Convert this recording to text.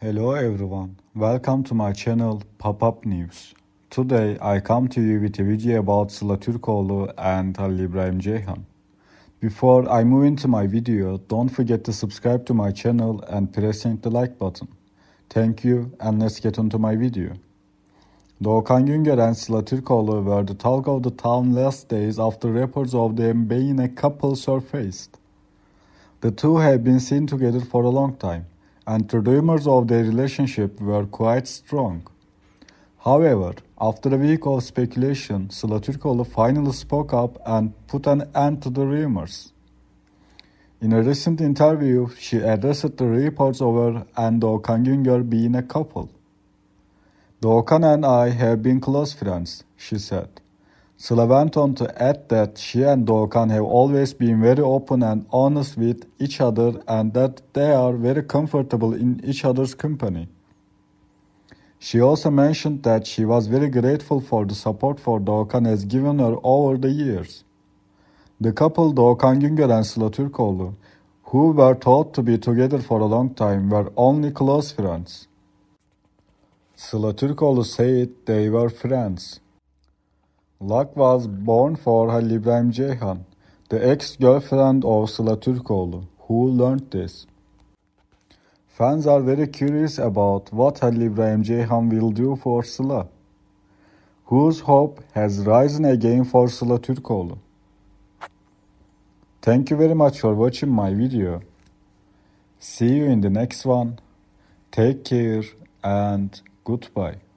Hello everyone, welcome to my channel Pop-Up News. Today I come to you with a video about Sıla Türkoğlu and Halil İbrahim Ceyhan. Before I move into my video, don't forget to subscribe to my channel and pressing the like button. Thank you and let's get into my video. Doğukan Güngör and Sıla Türkoğlu were the talk of the town last days after reports of them being a couple surfaced. The two have been seen together for a long time, and the rumors of their relationship were quite strong. However, after a week of speculation, Sıla Türkoğlu finally spoke up and put an end to the rumors. In a recent interview, she addressed the reports of her and Doğukan Güngör being a couple. Doğukan and I have been close friends, she said. Sıla went on to add that she and Doğukan have always been very open and honest with each other and that they are very comfortable in each other's company. She also mentioned that she was very grateful for the support for Doğukan has given her over the years. The couple Doğukan Güngör and Sıla Türkoğlu, who were thought to be together for a long time, were only close friends. Sıla Türkoğlu said they were friends. Luck was born for Halil İbrahim Ceyhan, the ex-girlfriend of Sıla Türkoğlu, who learned this. Fans are very curious about what Halil İbrahim Ceyhan will do for Sıla, whose hope has risen again for Sıla Türkoğlu. Thank you very much for watching my video. See you in the next one. Take care and goodbye.